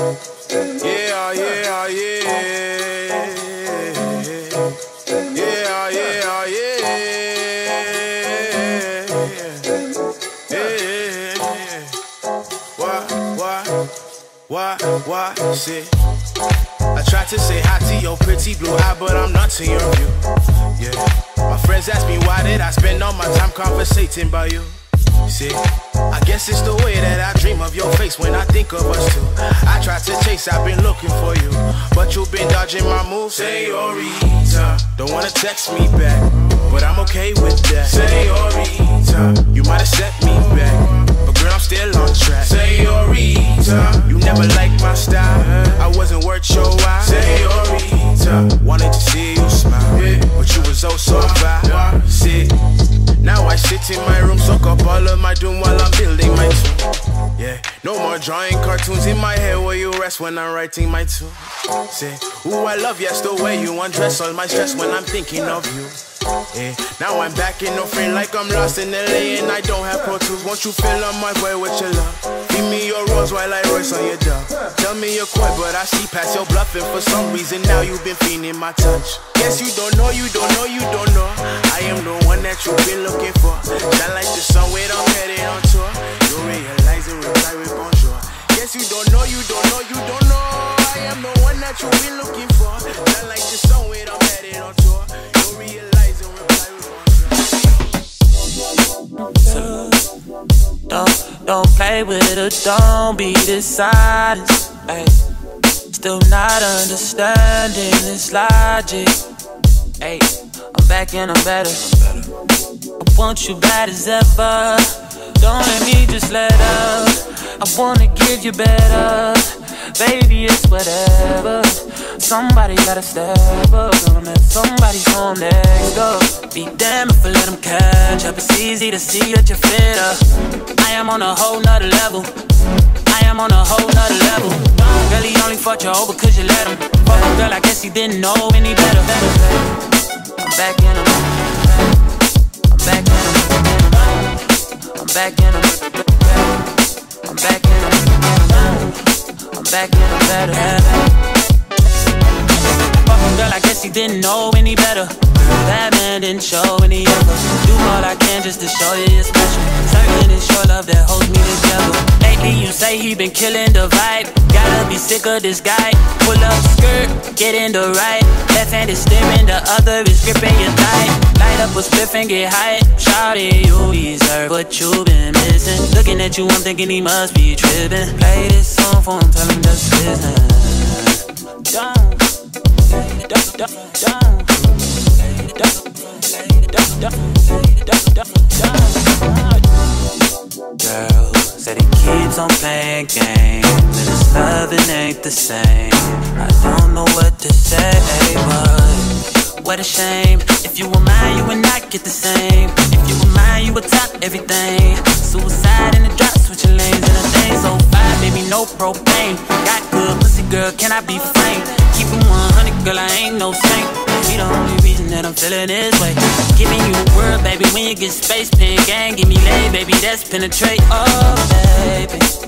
Yeah, yeah, yeah. Yeah, yeah, yeah. Yeah. Why, why, why, why, shit. I tried to say hi to your pretty blue eye, but I'm not to your view. Yeah. My friends ask me why did I spend all my time conversating about you. See, I guess it's the way that I dream of your face when I think of us two. I tried to chase, I've been looking for you, but you've been dodging my moves. Senorita, don't wanna text me back, but I'm okay with that. Senorita, you might have set me back, but girl, I'm still on track. Senorita, you never liked my style, I wasn't worth your while. Senorita, wanted to see you smile, but you was oh so fine. See. Now I sit in my room, soak up all of my doom while I'm building my tomb. Yeah, no more drawing cartoons in my head where you rest when I'm writing my tune. Say, ooh, I love yes the way you undress all my stress when I'm thinking of you. Yeah, now I'm back in no frame like I'm lost in LA and I don't have pro tools. Won't you fill on my way with your love? Give me your rose while I royce on your dove. Tell me you're coy, but I see past your bluffing for some reason. Now you've been feeling my touch. Guess you don't know, you don't know, you don't know. I am the one that you've been looking for. Shine like the sun when I'm headed on tour. You realize and reply with bonjour. Guess you don't know, you don't know, you don't know. I am the one that you've been looking for. Shine like the sun when I'm headed Don't, play with her, don't be dishonest. Ay. Still not understanding this logic. Hey, I'm back and I'm better. I want you bad as ever. Don't let me just let up. I wanna give you better. Baby, it's whatever. Somebody gotta step up. I'm at somebody's home next door. Be damned if I let them catch up. It's easy to see that you're fitter. I am on a whole nother level. I am on a whole nother level. He only fought you over cause you let him. Fuck a girl, I guess he didn't know any better. I'm back in him. I'm back in him. I'm back in him. I'm back in him. I'm back in him better. A girl, I guess he didn't know any better. That man didn't show any effort. Do all I can just to show you you're special. Certain it's your love that holds me together. Lately, you say he been killing the vibe. Gotta be sick of this guy. Pull up skirt, get in the right. Left hand is steering, the other is gripping your thigh. Light up a spliff and get high. Shawty, you deserve what you've been missing. Looking at you, I'm thinking he must be tripping. Play this song for him, tell him don't, don't, don't. Girl, said he keeps on playing games And his loving ain't the same. I don't know what to say, but What a shame. If you were mine, you would not get the same. If you were mine, you would top everything. Suicide in the drop, switching lanes in a thing So fire, baby, no propane. Got good pussy, girl, can I be frank? Keep it 100, girl, I ain't no saint. You the only reason that I'm feeling this way. Giving you the word, baby, when you get space Pen gang, give me lay, baby, that's penetrate. Oh, baby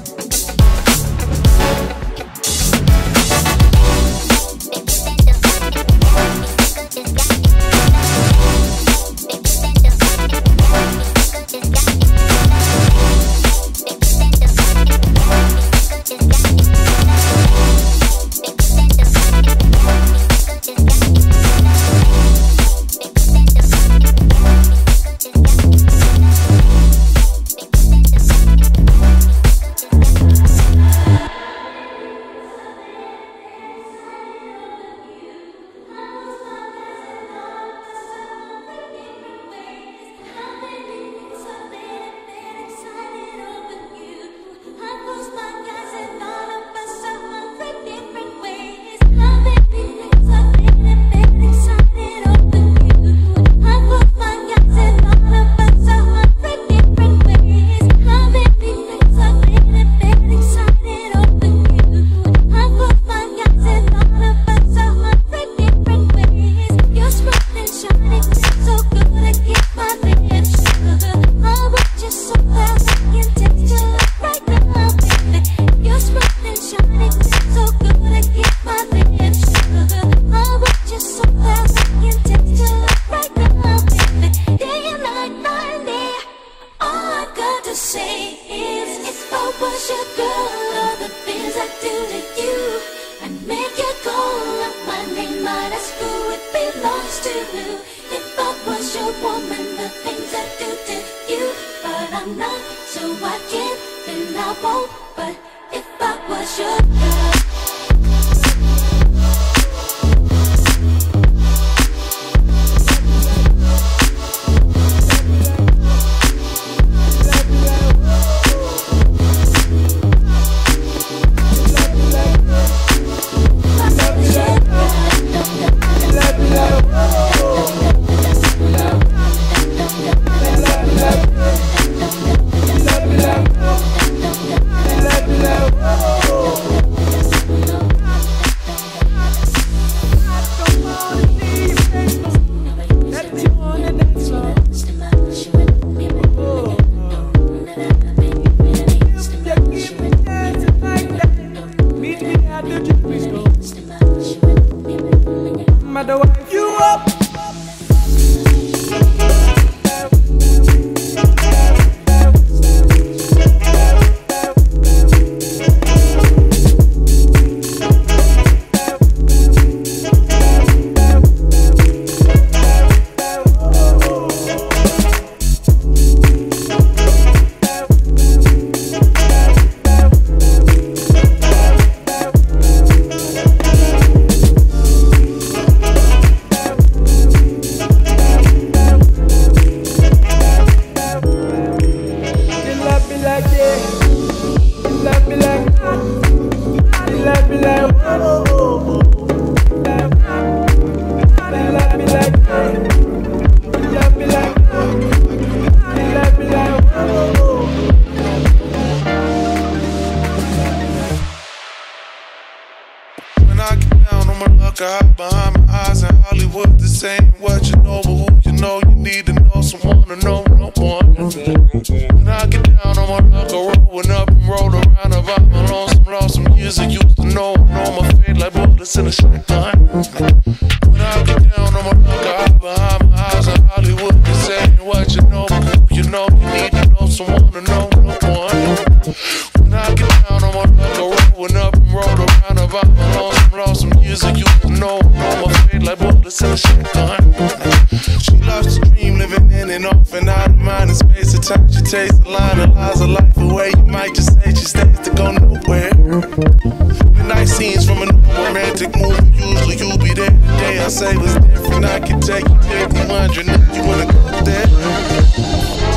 you'll be there? Day I say was different, I can take you there. If you wondering if you wanna go there.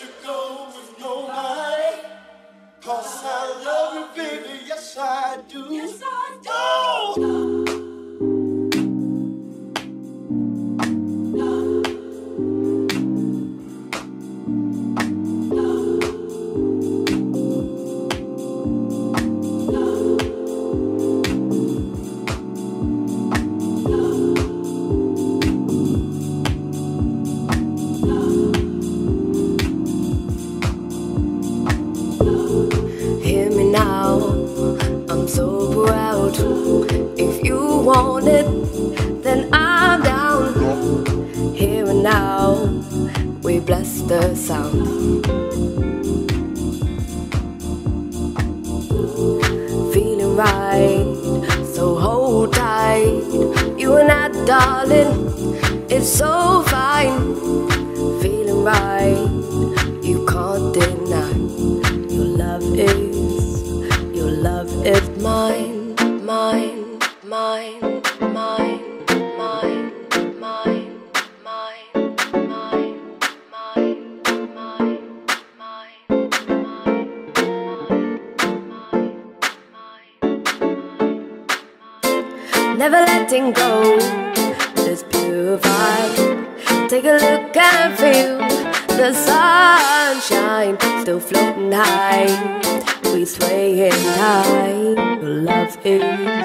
you go with nobody. Cause I love you, baby, yes I do. Yes, I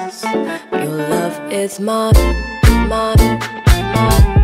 Your love is mine, mine, mine.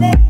Love.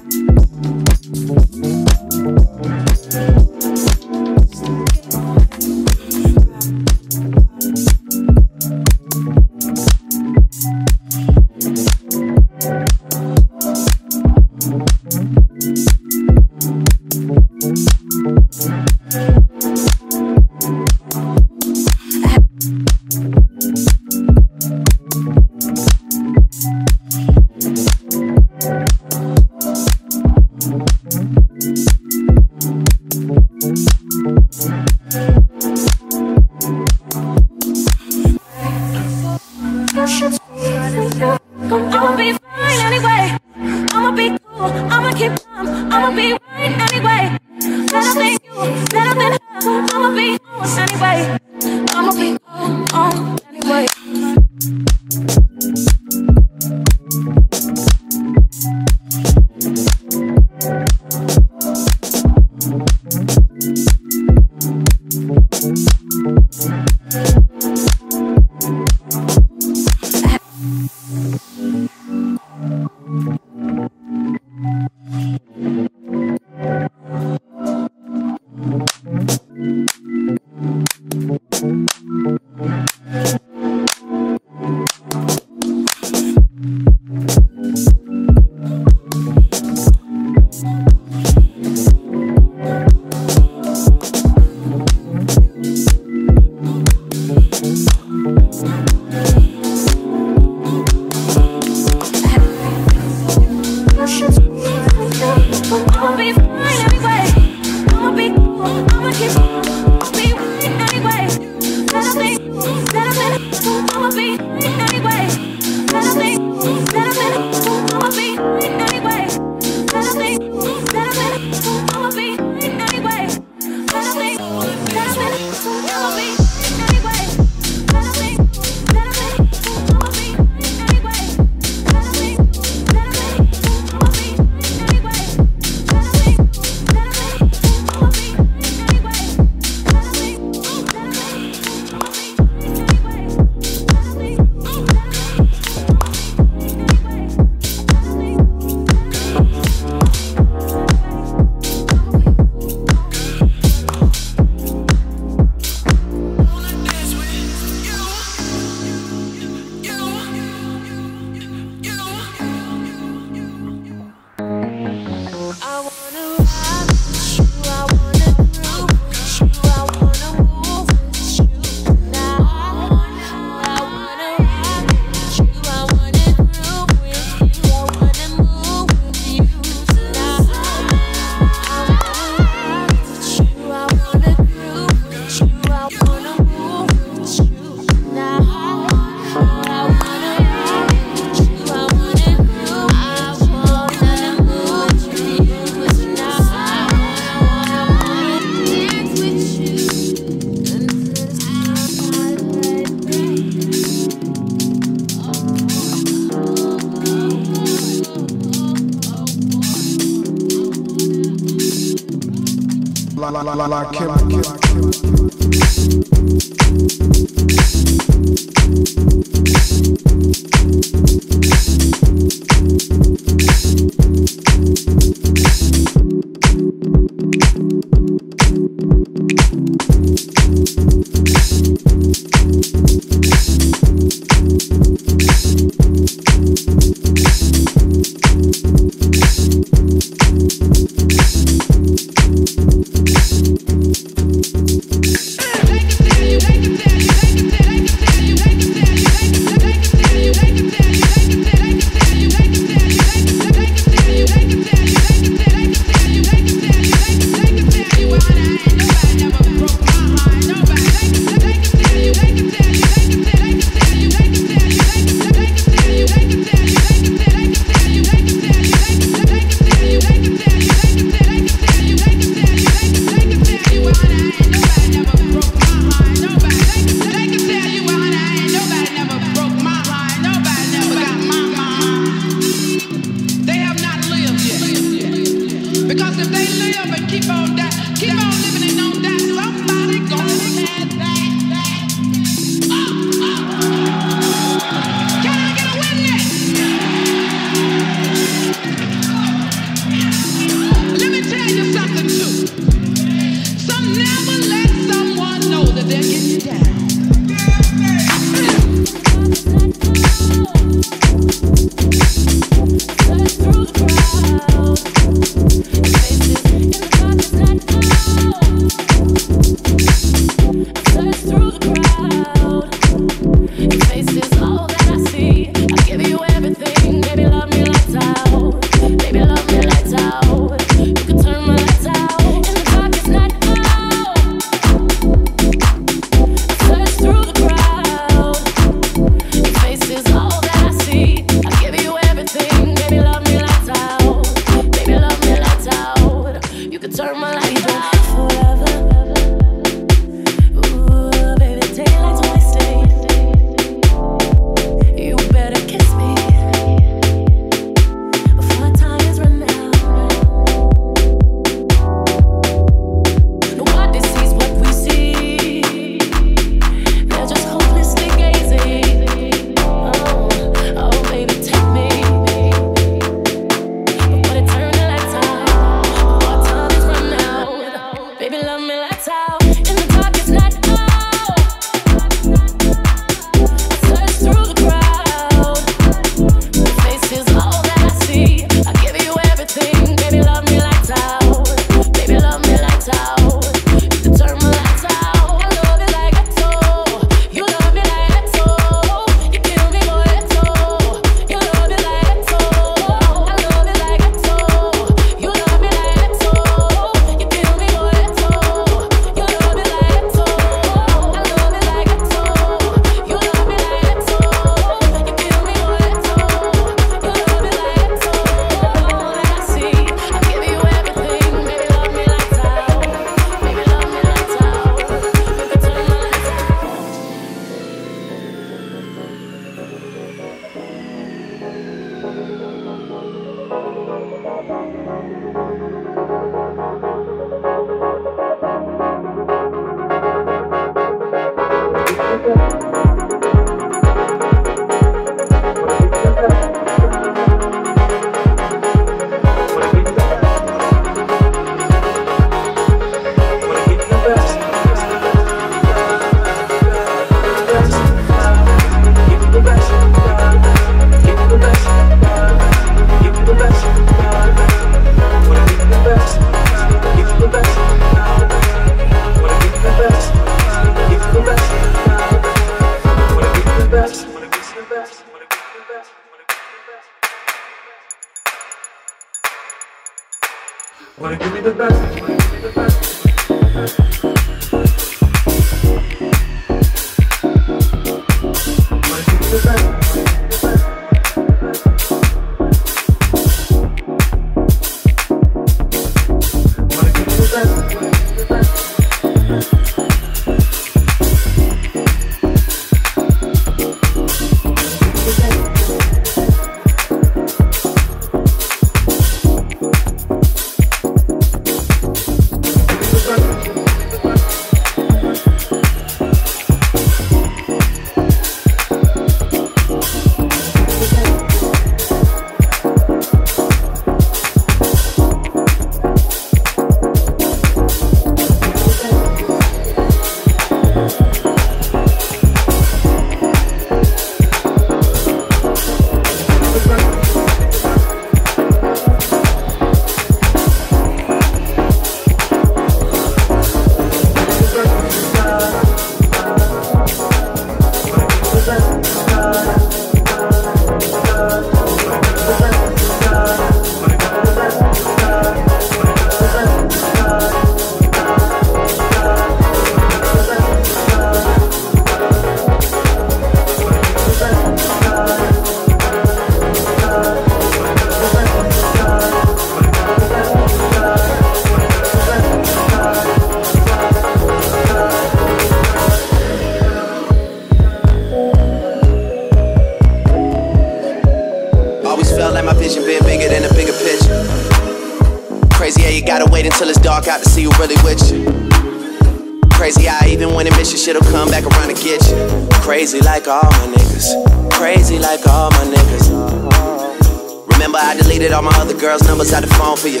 Numbers out the phone for you.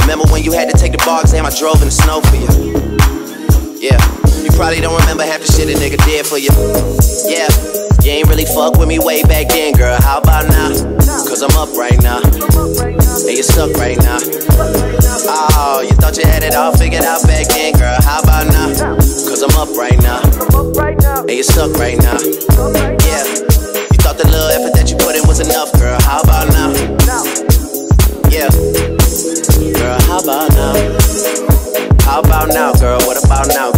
Remember when you had to take the bar exam, I drove in the snow for you. Yeah, you probably don't remember half the shit a nigga did for you. Yeah, you ain't really fuck with me way back then, girl. How about now? Cause I'm up right now. And you suck right now. Oh, you thought you had it all figured out back then, girl. How about now? Cause I'm up right now. And you suck right now. Yeah, you thought the little effort that you put in was enough, girl. How? Yeah, girl, how about now? How about now, girl? What about now,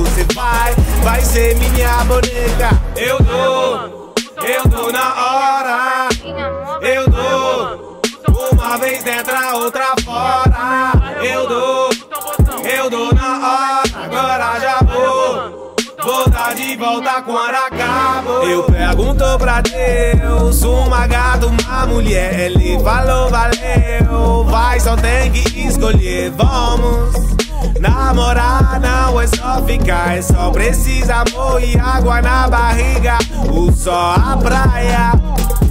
você vai, vai ser minha boneca. Eu dou, eu dou na hora. Eu dou, uma vez entra, outra fora. Eu dou, eu dou na hora. Agora já vou, vou dar de volta quando acabou. Eu pergunto pra Deus, uma gata, uma mulher. Ele falou, valeu, vai, só tem que escolher. Vamos. Namorar não é só ficar, é só precisa amor e água na barriga. O sol, a praia,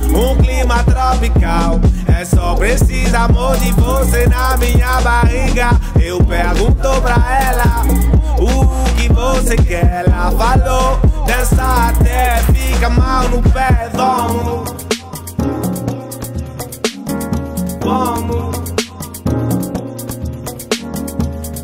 um clima tropical. É só precisa amor de você na minha barriga. Eu perguntou pra ela o que você quer. Ela falou, dança até fica mal no pé. Vamos,